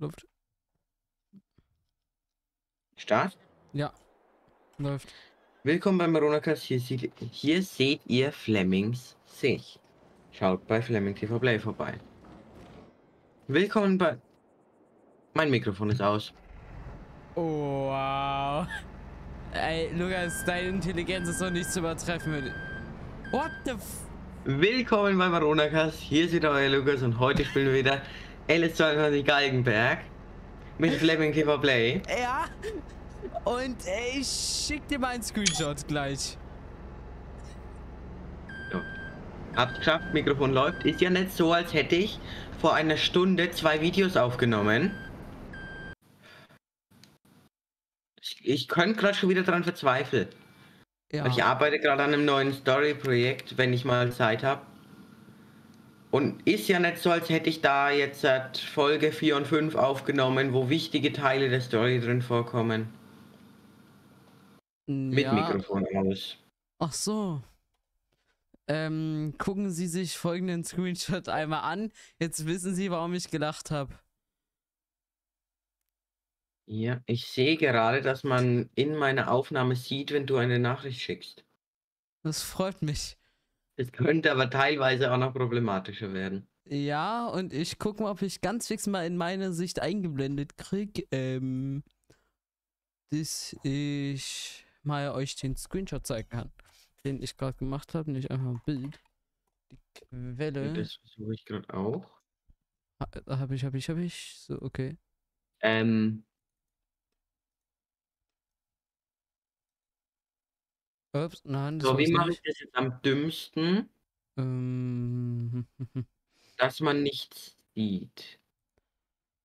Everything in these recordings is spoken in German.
Läuft. Start. Ja. Läuft. Willkommen beim Maronacast. Hier, hier seht ihr Flemings sich. Schaut bei Fleming TV Play vorbei. Willkommen bei. Mein Mikrofon ist aus. Oh, wow. Ey, Lukas, deine Intelligenz ist doch nicht zu übertreffen. What the f... Willkommen beim Maronacast. Hier ist wieder euer Lukas und heute spielen wir wieder LS22 Galgenberg mit Fleming TV Play. Ja. Und ey, ich schick dir mal einen Screenshot gleich. So. Habt geschafft, Mikrofon läuft. Ist ja nicht so, als hätte ich vor einer Stunde zwei Videos aufgenommen. Ich, ich könnte gerade schon wieder dran verzweifeln. Ja. Ich arbeite gerade an einem neuen Story-Projekt, wenn ich mal Zeit habe. Und ist ja nicht so, als hätte ich da jetzt seit Folge 4 und 5 aufgenommen, wo wichtige Teile der Story drin vorkommen. Mit ja. Mikrofon aus. Ach so. Ähm, gucken Sie sich folgenden Screenshot einmal an. Jetzt wissen Sie, warum ich gelacht habe. Ja, ich sehe gerade, dass man in meiner Aufnahme sieht, wenn du eine Nachricht schickst. Das freut mich. Es könnte aber teilweise auch noch problematischer werden. Ja, und ich gucke mal, ob ich ganz fix mal in meine Sicht eingeblendet krieg. Ähm, dass ich mal euch den Screenshot zeigen kann, den ich gerade gemacht habe. Nicht einfach ein Bild. Die Quelle. Das versuche ich gerade auch. Ha- Habe ich, habe ich, habe ich. So, okay. Ähm, Ups, nein, das so, wie mache ich das jetzt am dümmsten, Ähm, dass man nichts sieht?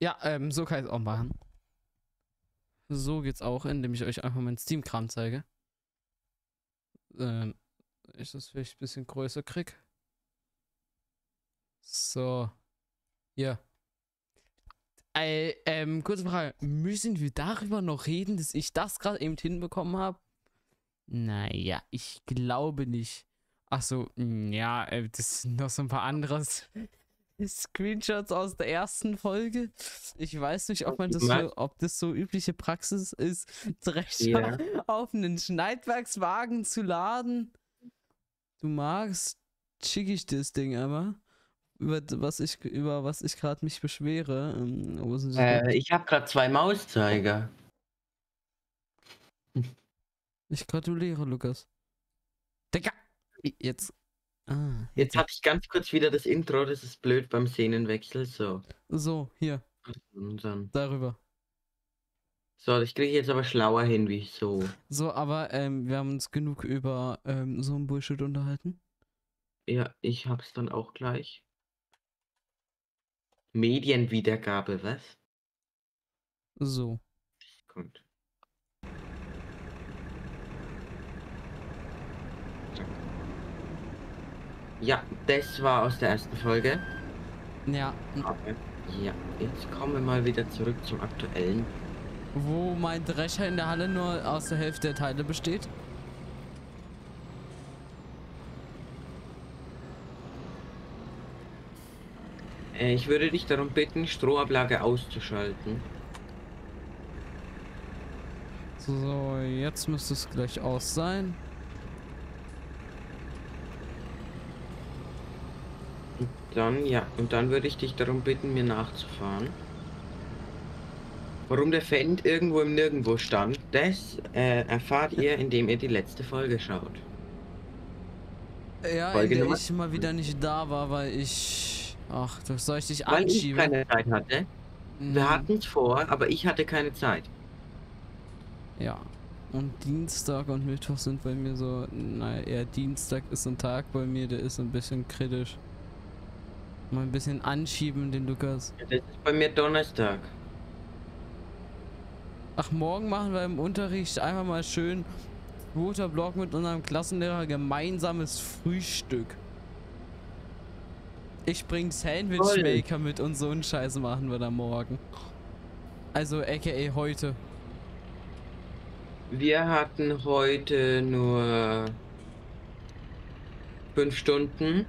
ja, ähm, so kann ich es auch machen. So geht's auch, indem ich euch einfach meinen Steam-Kram zeige. Ähm, ich das vielleicht ein bisschen größer krieg. So. Hier. Ey, ähm, kurze Frage. Müssen wir darüber noch reden, dass ich das gerade eben hinbekommen habe? Naja, ich glaube nicht. Ach so, mm, ja, äh, das sind noch so ein paar andere Screenshots aus der ersten Folge. Ich weiß nicht, ob man das so, ob das so übliche Praxis ist, Drescher auf einen Schneidwerkswagen zu laden. Du magst, schicke ich das Ding aber. Über was ich, über was ich gerade mich beschwere. Ähm? Äh, ich habe gerade zwei Mauszeiger. Ich gratuliere, Lukas. Digga! Jetzt. Ah, Jetzt hatte ich ganz kurz wieder das Intro, das ist blöd beim Szenenwechsel. So. So, hier, Und dann. darüber. So, ich kriege jetzt aber schlauer hin, wie ich so. So, aber ähm, wir haben uns genug über ähm, so ein Bullshit unterhalten. Ja, ich hab's dann auch gleich. Medienwiedergabe, was? So. Kommt. Ja, das war aus der ersten Folge. Ja, Aber ja, jetzt kommen wir mal wieder zurück zum aktuellen. wo mein Drescher in der Halle nur aus der Hälfte der Teile besteht. Äh, ich würde dich darum bitten, Strohablage auszuschalten. So, jetzt müsste es gleich aus sein. Dann, ja, und dann würde ich dich darum bitten, mir nachzufahren. Warum der Fend irgendwo im Nirgendwo stand, das äh, erfahrt ihr, indem ihr die letzte Folge schaut. Ja, Folge in der ich mal wieder nicht da war, weil ich. Ach, das soll ich dich Weil ich anschieben? keine Zeit hatte. Wir Mm, hatten es vor, aber ich hatte keine Zeit. Ja. Und Dienstag und Mittwoch sind bei mir so. Naja, eher Dienstag ist ein Tag bei mir, der ist ein bisschen kritisch. Mal ein bisschen anschieben, den Lukas. Ja, Das ist bei mir Donnerstag. Ach, morgen machen wir im Unterricht einfach mal schön zweiter Block mit unserem Klassenlehrer gemeinsames Frühstück. Ich bring Sandwich Toll. Maker mit und so einen Scheiß machen wir da morgen. Also aka heute. Wir hatten heute nur fünf Stunden.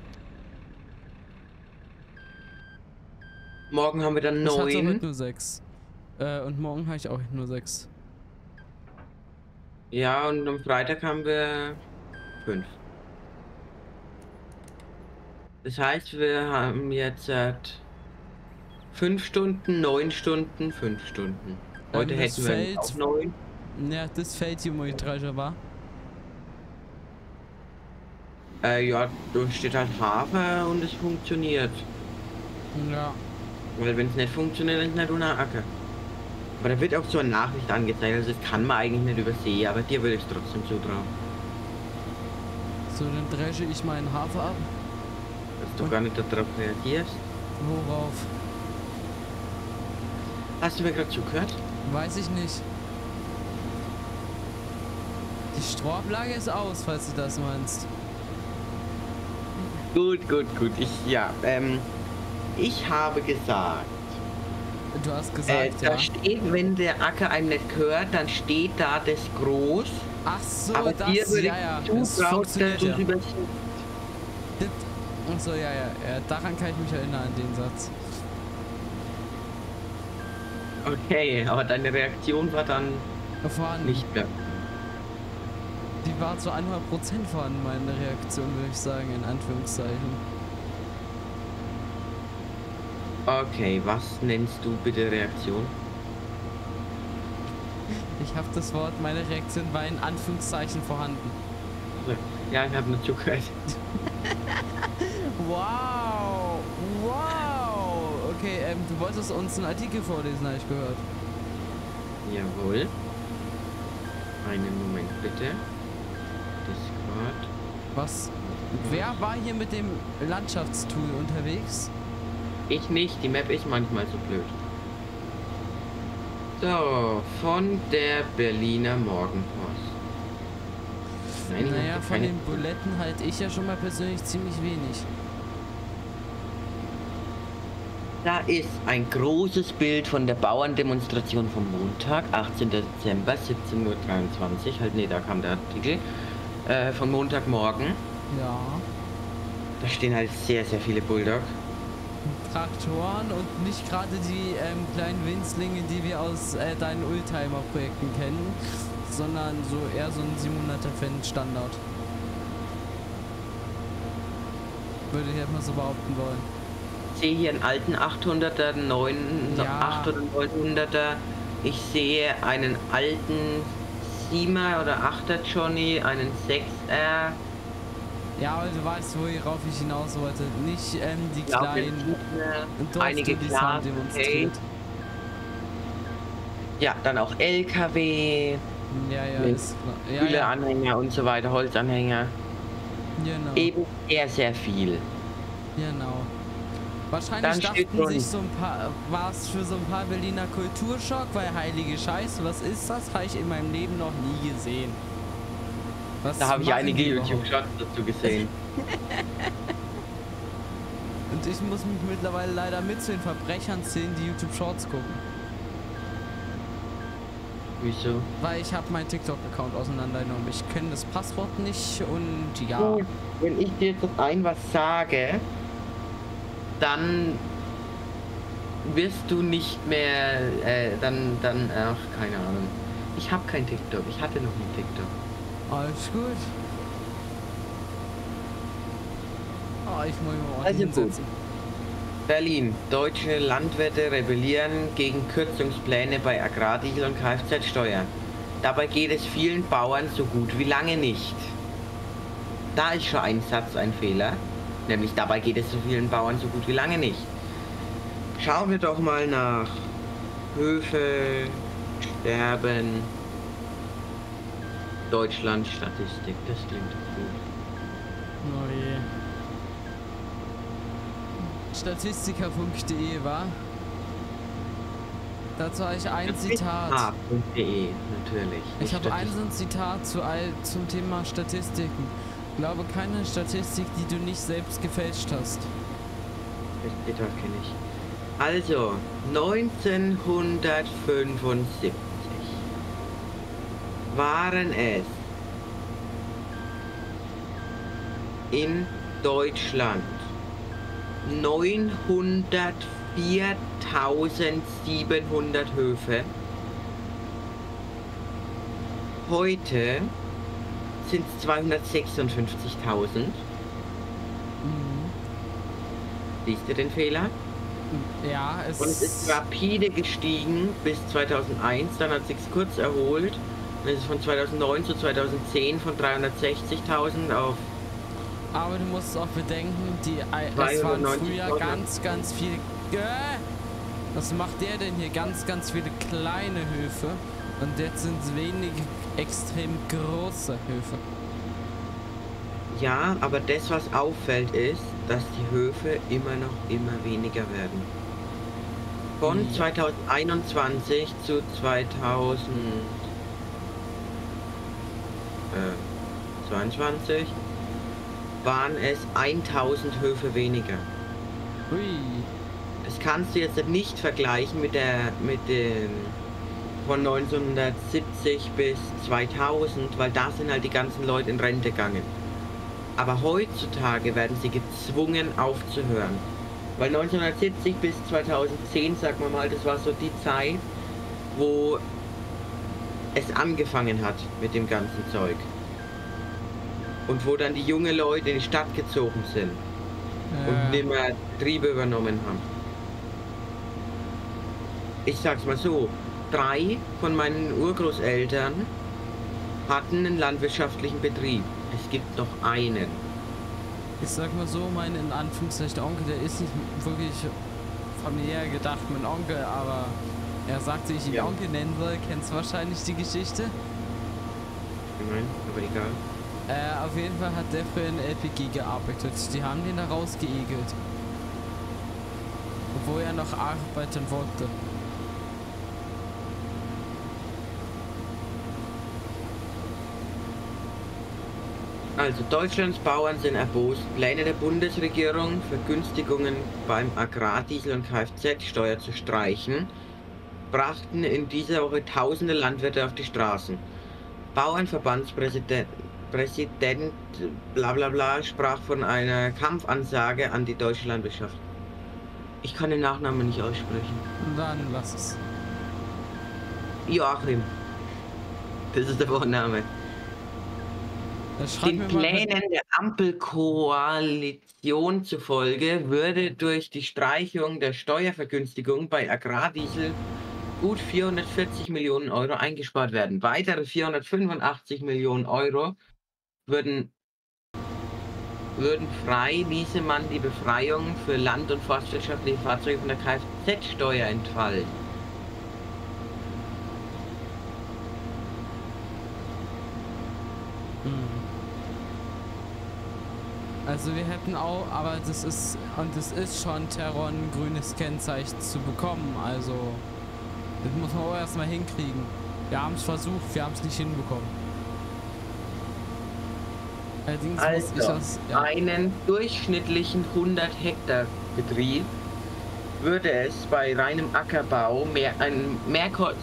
Morgen haben wir dann Ich hatte heute neun. nur sechs. Äh, und morgen habe ich auch nur sechs. Ja, und am Freitag haben wir fünf. Das heißt, wir haben jetzt seit fünf Stunden, neun Stunden, fünf Stunden. Heute Ähm, hätten wir auch neun. Ja, das Feld hier, ich dreier war. Äh, ja, da steht halt Hafer und es funktioniert. Ja. Weil wenn es nicht funktioniert, dann ist es nicht ohne Acker. Aber da wird auch so eine Nachricht angezeigt, also das kann man eigentlich nicht übersehen, aber dir würde ich trotzdem zutrauen. So, dann dresche ich meinen Hafer ab. Dass du Und- gar nicht darauf reagierst. Worauf? Hast du mir gerade zugehört? Weiß ich nicht. Die Strohablage ist aus, falls du das meinst. Gut, gut, gut. Ich, ja, ähm, ich habe gesagt, Du hast äh, gesagt, da ja. steht, wenn der Acker einem nicht gehört, dann steht da das groß. Ach so, aber das, dir würde ja, ja. ich Das funktioniert du ja. Ach so, ja, ja, ja. Daran kann ich mich erinnern, an den Satz. Okay, aber deine Reaktion war dann Vorhanden. nicht mehr. Die war zu 100% vorhanden, meine Reaktion, würde ich sagen, in Anführungszeichen. Okay, was nennst du bitte Reaktion? Ich habe das Wort, meine Reaktion war in Anführungszeichen vorhanden. Ja, ich habe nur zugehört. Wow! Wow! Okay, ähm, du wolltest uns einen Artikel vorlesen, habe ich gehört. Jawohl. Einen Moment bitte. Discord. Was? Wer war hier mit dem Landschaftstool unterwegs? Ich nicht, die Map ist manchmal so blöd. So, von der Berliner Morgenpost. Nein, naja, von keine- den Buletten halte ich ja schon mal persönlich ziemlich wenig. Da ist ein großes Bild von der Bauerndemonstration vom Montag, 18. Dezember, 17.23 Uhr. Halt, nee, da kam der Artikel. Äh, von Montagmorgen. Ja. Da stehen halt sehr, sehr viele Bulldog. Traktoren und nicht gerade die ähm, kleinen Winzlinge, die wir aus äh, deinen Oldtimer-Projekten kennen, sondern so eher so ein 700er Fan Standard. Würde ich jetzt mal so behaupten wollen. Ich sehe hier einen alten 800er, 9, Ja. 800er, 900er. Ich sehe einen alten 7er oder 8er Johnny, einen 6er. Ja, aber du weißt, worauf ich hinaus wollte. Nicht ähm, die Ja, kleinen Benziner, einige Glas, demonstriert. Ja, dann auch LKW, Ja, ja, ist klar. Ja, ja, Güleranhänger und so weiter, Holzanhänger. genau. Eben sehr, sehr viel. Genau. Wahrscheinlich Dann dachten sich so ein paar, war es für so ein paar Berliner Kulturschock, weil heilige Scheiße, was ist das? Habe ich in meinem Leben noch nie gesehen. Was Da habe ich einige? YouTube-Shots dazu gesehen. Und ich muss mich mittlerweile leider mit zu den Verbrechern zählen, die YouTube Shorts gucken. Wieso? Weil ich habe meinen TikTok-Account auseinandergenommen. Ich kenne das Passwort nicht und ja. Gut, Wenn ich dir jetzt ein was sage, dann wirst du nicht mehr, äh, dann, dann, ach, keine Ahnung. Ich habe kein TikTok, ich hatte noch nie TikTok. Alles gut. Oh, ich muss mal Also gut. hinsetzen. Berlin. Deutsche Landwirte rebellieren gegen Kürzungspläne bei Agrardiesel und Kfz-Steuer. Dabei geht es vielen Bauern so gut wie lange nicht. Da ist schon ein Satz ein Fehler. Nämlich dabei geht es so vielen Bauern so gut wie lange nicht. Schauen wir doch mal nach Höfe, Sterben, Deutschland, Statistik. Das klingt gut. Oh je. Statistiker.de war. Dazu habe ich ein Zitat. Natürlich. Ich habe ein Zitat zu all, zum Thema Statistiken. Glaube keine Statistik, die du nicht selbst gefälscht hast. Das Zitat kenne ich. Also, 1975 waren es in Deutschland 4700 Höfe. Heute sind es 256.000. Mhm. Siehst du den Fehler? Ja, es Und es ist rapide gestiegen bis 2001, dann hat es sich kurz erholt. Dann ist von 2009 zu 2010 von 360.000 auf Aber du musst auch bedenken, die es waren 290.000. früher ganz, ganz viel. Äh, Was macht der denn hier? Ganz, ganz viele kleine Höfe. Und jetzt sind es wenige extrem große Höfe. Ja, aber das, was auffällt, ist, dass die Höfe immer noch immer weniger werden. Von Ja. 2021 zu 2022 waren es 1000 Höfe weniger. Hui. Das kannst du jetzt nicht vergleichen mit der mit dem von 1970 bis 2000, weil da sind halt die ganzen Leute in Rente gegangen. Aber heutzutage werden sie gezwungen aufzuhören. Weil 1970 bis 2010, sagen wir mal, das war so die Zeit, wo es angefangen hat mit dem ganzen Zeug. Und wo dann die jungen Leute in die Stadt gezogen sind und nicht mehr Betriebe übernommen haben. Ich sag's mal so, drei von meinen Urgroßeltern hatten einen landwirtschaftlichen Betrieb. Es gibt noch einen. ich sag mal so, mein in Anführungszeichen Onkel, der ist nicht wirklich familiär gedacht, mein Onkel, aber er sagte, ich ihn Ja. Onkel nennen soll. Kennst wahrscheinlich die Geschichte? Nein, aber egal. Äh, auf jeden Fall hat der in der LPG gearbeitet. Die haben den da rausgeegelt. Obwohl er noch arbeiten wollte. Also Deutschlands Bauern sind erbost. Pläne der Bundesregierung, Vergünstigungen beim Agrardiesel und Kfz-Steuer zu streichen, brachten in dieser Woche tausende Landwirte auf die Straßen. Bauernverbandspräsident Präsident bla bla bla sprach von einer Kampfansage an die deutsche Landwirtschaft. Ich kann den Nachnamen nicht aussprechen. Dann lass es. Joachim. Das ist der Vorname. Den. Plänen der Ampelkoalition zufolge würde durch die Streichung der Steuervergünstigung bei Agrardiesel gut 440 Millionen Euro eingespart werden. Weitere 485 Millionen Euro würden, würden frei, man die Befreiung für land- und forstwirtschaftliche Fahrzeuge von der Kfz-Steuer entfallen. Hm. Also wir hätten auch, aber das ist, und es ist schon Terror, ein grünes Kennzeichen zu bekommen. Also, das muss man auch erstmal hinkriegen. Wir haben es versucht, wir haben es nicht hinbekommen. Allerdings muss ich Also, das. Ja, einen durchschnittlichen 100 Hektar Betrieb würde es bei reinem Ackerbau mehr, ein Mehrkosten,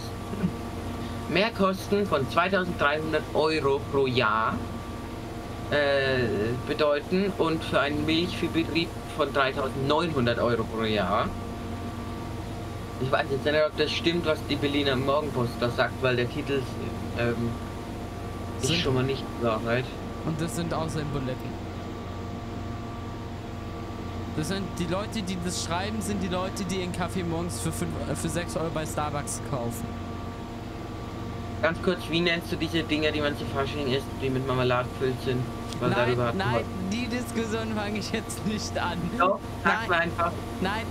Mehrkosten von 2300 Euro pro Jahr äh, bedeuten und für einen Milchviehbetrieb von 3900 Euro pro Jahr. Ich weiß jetzt nicht, ob das stimmt, was die Berliner Morgenpost da sagt, weil der Titel ähm, ist Sind- schon mal nicht Wahrheit. und das sind außerdem Buletten. Das sind die Leute, die das schreiben, sind die Leute, die ihren Kaffee morgens für, fünf, äh, für 6 Euro bei Starbucks kaufen. Ganz kurz, wie nennst du diese Dinger, die man zu Fasching isst, die mit Marmelade gefüllt sind? Weil Nein, nein, die Diskussion fange ich jetzt nicht an. Doch, sag Nein. mir einfach. Nein,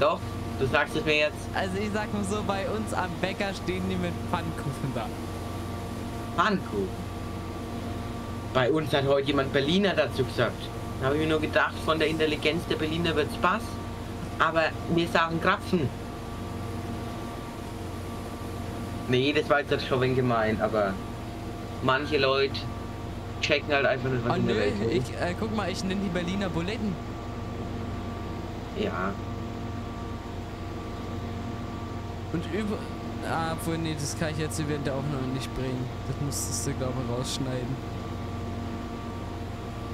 Doch, du sagst es mir jetzt. also ich sag mal so, bei uns am Bäcker stehen die mit Pfannkuchen da. Pfannkuchen. Bei uns hat heute jemand Berliner dazu gesagt. Da habe ich mir nur gedacht, von der Intelligenz der Berliner wird's Spaß. Aber wir sagen Krapfen. Nee, das war jetzt schon ein gemein, aber manche Leute checken halt einfach nicht, was Oh in der nö, Welt ist. ich, äh, guck mal, ich nenne die Berliner Buletten. Ja, Und über... Ah, obwohl, nee, das kann ich jetzt während der Aufnahme nicht bringen. Das musstest du, glaube ich, rausschneiden.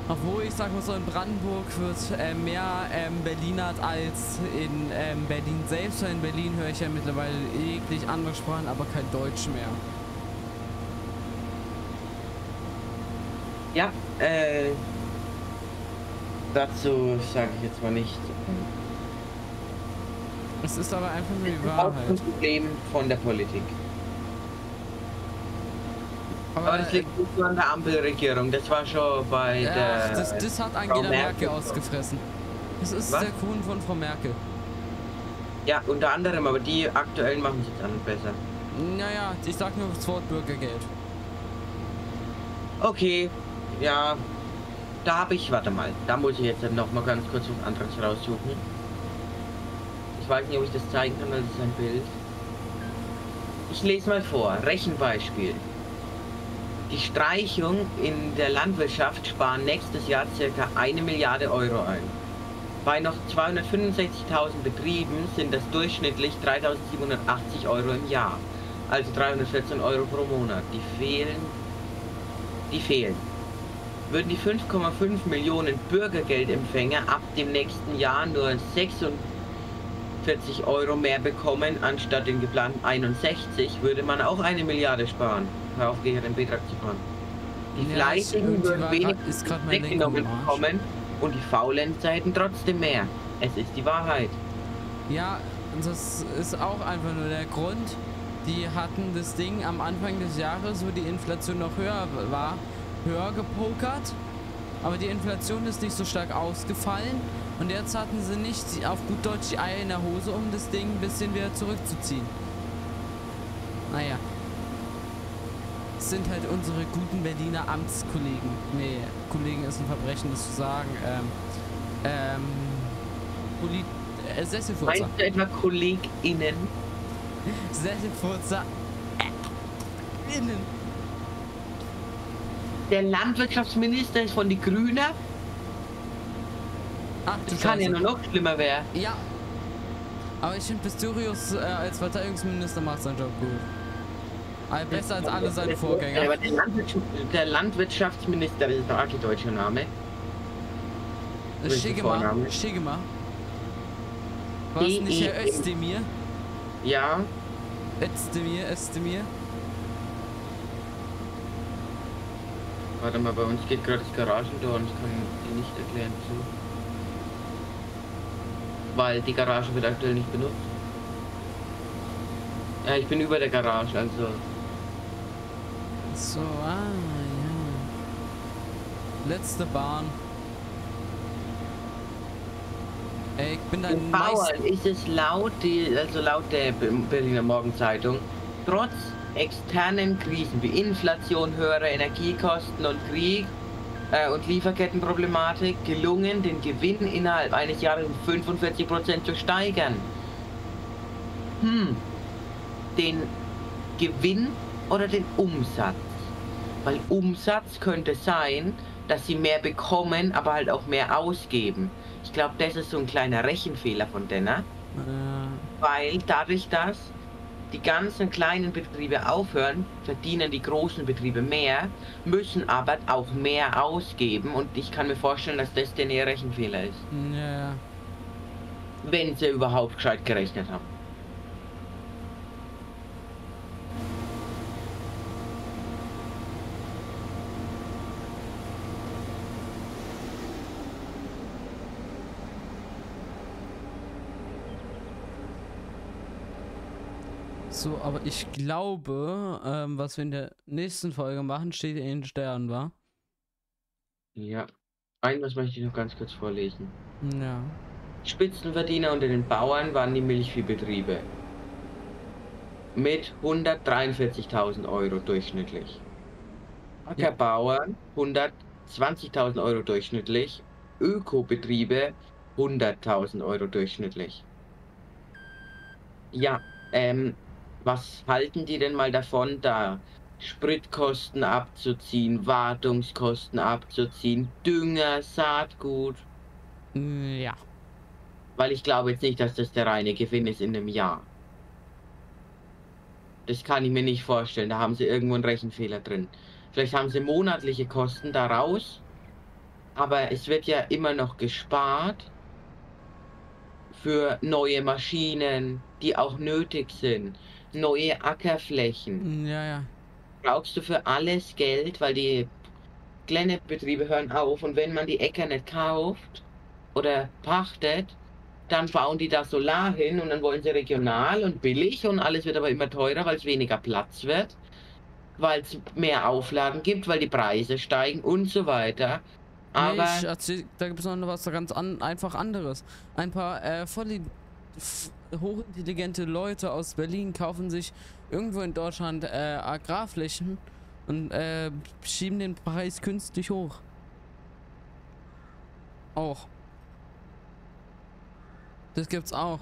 Obwohl ich sag mal so, in Brandenburg wird äh, mehr ähm, Berlinert als in ähm, Berlin selbst. In Berlin höre ich ja mittlerweile eklig andere Sprachen, aber kein Deutsch mehr. Ja, äh, dazu sage ich jetzt mal nicht. Es ist aber einfach nur die Das ist auch Wahrheit. ein Problem von der Politik. Aber, Aber das liegt nicht nur an der Ampelregierung. Das war schon bei äh, der. das, das hat Angela Merkel Merkel. ausgefressen. Das ist Was? der Kuhn von Frau Merkel. Ja, unter anderem, aber die aktuellen machen es jetzt an besser. Naja, ich sag nur das Wort Bürgergeld. Okay, ja, da habe ich, warte mal, da muss ich jetzt noch mal ganz kurz was anderes raussuchen. Ich weiß nicht, ob ich das zeigen kann, das ist ein Bild. Ich lese mal vor, Rechenbeispiel. Die Streichung in der Landwirtschaft sparen nächstes Jahr circa eine Milliarde Euro ein. Bei noch 265.000 Betrieben sind das durchschnittlich 3.780 Euro im Jahr, also 314 Euro pro Monat. Die fehlen, die fehlen würden die 5,5 Millionen Bürgergeldempfänger ab dem nächsten Jahr nur 46 Euro mehr bekommen, anstatt den geplanten 61, würde man auch eine Milliarde sparen. Hör auf, hier in Betrag zu fahren. Die Ja, Fleißigen würden Lenker weggenommen bekommen und die Faulenzer hätten trotzdem mehr. Es ist die Wahrheit. Ja, und das ist auch einfach nur der Grund. Die hatten das Ding am Anfang des Jahres, wo die Inflation noch höher war, höher gepokert. Aber die Inflation ist nicht so stark ausgefallen. Und jetzt hatten sie nicht auf gut Deutsch die Eier in der Hose, um das Ding ein bisschen wieder zurückzuziehen. Naja. Es sind halt unsere guten Berliner Amtskollegen. Nee, Kollegen ist ein Verbrechen, das zu sagen. Ähm, ähm, Polit äh, Sesselfurzer. Meinst du etwa KollegInnen? Sesselfurzer. Äh, innen. Der Landwirtschaftsminister ist von die Grünen. Ach, du Das kann ja Scheiße. nur noch schlimmer werden. Ja. Aber ich finde Pistorius äh, als Verteidigungsminister macht seinen Job gut. Aber besser als alle seine Aber Vorgänger. der, Landwirtschaft, der Landwirtschaftsminister, das ist doch auch kein deutscher Name. welchen Schigema. Schigema. War es nicht Herr. Özdemir? Ja, Özdemir, Özdemir. warte mal, bei uns geht gerade das Garagentor und ich kann die nicht erklären zu. Weil die Garage wird aktuell nicht benutzt. Ja, ich bin über der Garage, also. So, ah, ja. Letzte Bahn. Ey, ich bin In dein Meister. ist es laut, die, also laut der Be- Berliner Morgenzeitung, trotz externen Krisen wie Inflation, höhere Energiekosten und Krieg äh, und Lieferkettenproblematik gelungen, den Gewinn innerhalb eines Jahres um 45% zu steigern. Hm, den Gewinn oder den Umsatz? Weil Umsatz könnte sein, dass sie mehr bekommen, aber halt auch mehr ausgeben. Ich glaube, das ist so ein kleiner Rechenfehler von denen, Äh, weil dadurch, dass die ganzen kleinen Betriebe aufhören, verdienen die großen Betriebe mehr, müssen aber auch mehr ausgeben und ich kann mir vorstellen, dass das der Rechenfehler ist, ja. wenn sie überhaupt gescheit gerechnet haben. So, aber ich glaube, ähm, was wir in der nächsten Folge machen, steht in den Sternen, wa? Ja. Ein, was möchte ich noch ganz kurz vorlesen. Ja. Spitzenverdiener unter den Bauern waren die Milchviehbetriebe. Mit 143.000 Euro durchschnittlich. Ackerbauern 120.000 Euro durchschnittlich. Ökobetriebe 100.000 Euro durchschnittlich. Ja, ähm, was halten die denn mal davon, da Spritkosten abzuziehen, Wartungskosten abzuziehen, Dünger, Saatgut? Ja. Weil ich glaube jetzt nicht, dass das der reine Gewinn ist in einem Jahr. Das kann ich mir nicht vorstellen. Da haben sie irgendwo einen Rechenfehler drin. Vielleicht haben sie monatliche Kosten daraus, Aber es wird ja immer noch gespart für neue Maschinen, die auch nötig sind, neue Ackerflächen. Ja, ja. Brauchst du für alles Geld, weil die kleinen Betriebe hören auf und wenn man die Äcker nicht kauft oder pachtet, dann bauen die da Solar hin und dann wollen sie regional und billig und alles wird aber immer teurer, weil es weniger Platz wird, weil es mehr Auflagen gibt, weil die Preise steigen und so weiter. Aber nee, ich erzähl, da gibt es noch was ganz an, einfach anderes. Ein paar äh, voll hochintelligente Leute aus Berlin kaufen sich irgendwo in Deutschland äh, Agrarflächen und äh, schieben den Preis künstlich hoch. Auch. Das gibt's auch.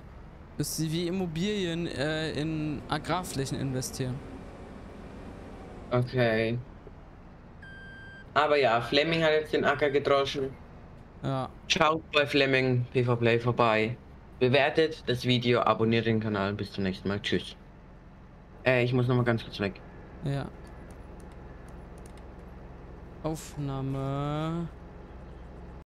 Dass sie wie Immobilien äh, in Agrarflächen investieren. Okay. Aber ja, Fleming hat jetzt den Acker gedroschen. Ja. Schaut bei Fleming PV Play vorbei. Bewertet das Video, abonniert den Kanal. Bis zum nächsten Mal. Tschüss. Äh, ich muss noch mal ganz kurz weg. Ja. Aufnahme.